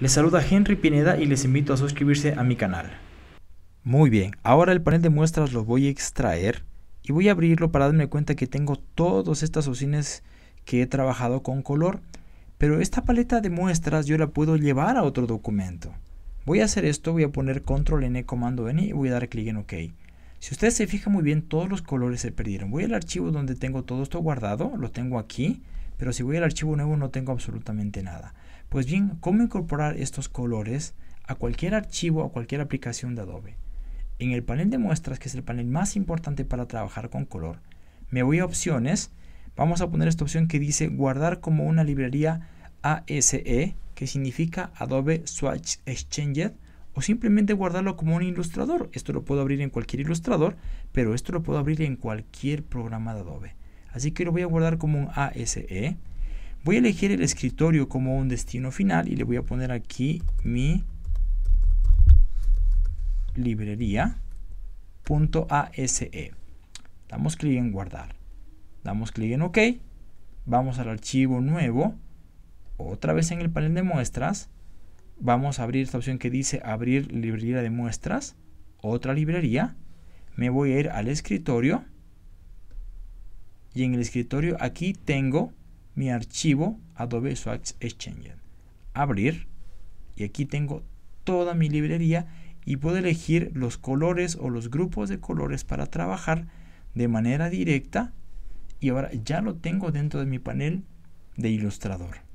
Les saluda Henry Pineda y les invito a suscribirse a mi canal. Muy bien, ahora el panel de muestras lo voy a extraer y voy a abrirlo para darme cuenta que tengo todas estas opciones que he trabajado con color, pero esta paleta de muestras yo la puedo llevar a otro documento. Voy a hacer esto, voy a poner control N, comando N y voy a dar clic en OK. Si ustedes se fijan muy bien, todos los colores se perdieron. Voy al archivo donde tengo todo esto guardado, lo tengo aquí, pero si voy al archivo nuevo no tengo absolutamente nada. Pues bien, ¿cómo incorporar estos colores a cualquier archivo o cualquier aplicación de Adobe? En el panel de muestras, que es el panel más importante para trabajar con color, me voy a opciones, vamos a poner esta opción que dice guardar como una librería ASE, que significa Adobe Swatch Exchanger, o simplemente guardarlo como un ilustrador. Esto lo puedo abrir en cualquier ilustrador, pero esto lo puedo abrir en cualquier programa de Adobe. Así que lo voy a guardar como un ASE. Voy a elegir el escritorio como un destino final y le voy a poner aquí mi librería.ase. Damos clic en guardar. Damos clic en OK. Vamos al archivo nuevo. Otra vez en el panel de muestras. Vamos a abrir esta opción que dice abrir librería de muestras. Otra librería. Me voy a ir al escritorio y en el escritorio aquí tengo mi archivo Adobe Swatch Exchanger. Abrir y aquí tengo toda mi librería y puedo elegir los colores o los grupos de colores para trabajar de manera directa y ahora ya lo tengo dentro de mi panel de ilustrador.